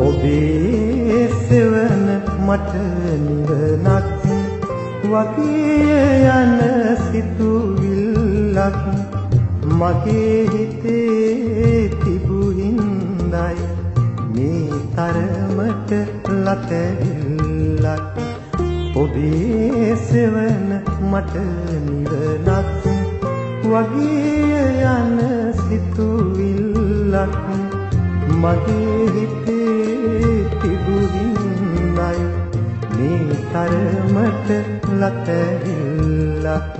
ඔබේ සෙවන මට නිවනක් වගේ යන සිතුවිල්ලක් මගේ හිතේ තිබුහින්දයි. මේ තරමට ලතැවිල්ලක් ඔබේ සෙවන මට නිවනක් වගේ යන සිතුවිල්ලක් මගේ හිතේ තිබුහින්දයි මේ තරමට ලතැවිල්ලක්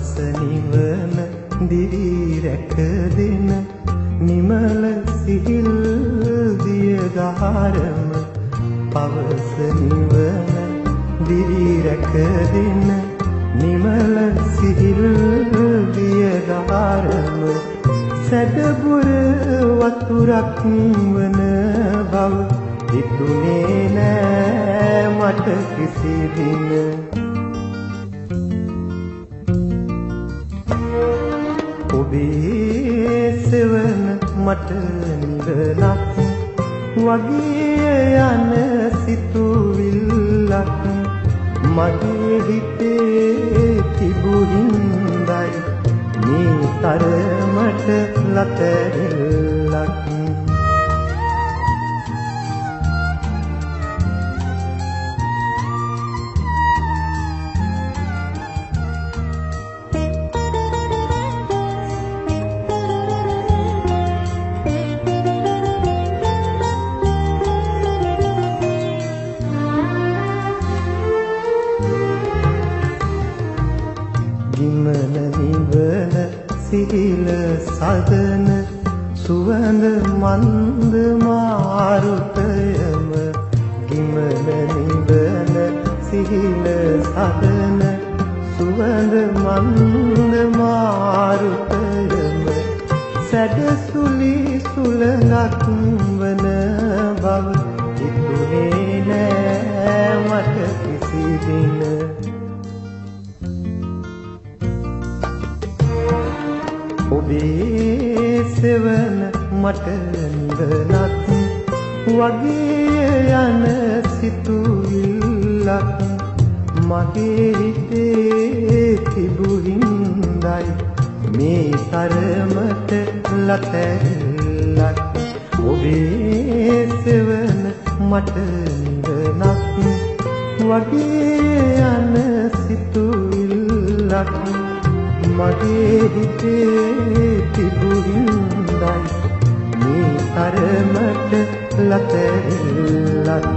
පවස නිවන දිවි රැක දෙන නිමල සිහිල් දිය දහරම පවස නිවන දිවි රැක දෙන නිමල සිහිල් දිය දහරම සැඩබුර වතුරක් වන බව හිතුනේ නෑ මට කිසි දින. ඔබේ සෙවන මට නිවනක් වගේ යන සිතුවිල්ලක් මගේ හිතේ තිබුහින්දයි මේ තරමට ලතැවිල්ලක් ගිමන නිවන සිහිල සදන සුවඳ මන්ද මාරුතයම ගිමන නිවන සිහිල සදන සුවඳ මන්ද මාරුතයම සැඩසුලි සුලඟක් වන බව හිතුනේ නෑ මට කිසි ඔබේ සෙවන මට නිවනක් වගේ යන සිතුවිල්ලක් මගේ හිතේ තිබුහින්දයි මේ තරමට ලතැල්ලක්. ඔබේ සෙවන මට නිවනක් වගේ යන සිතුවිල්ලක් මගේ හිතේ තිබුහින්දයි මේ තරමට ලතැල්ලක්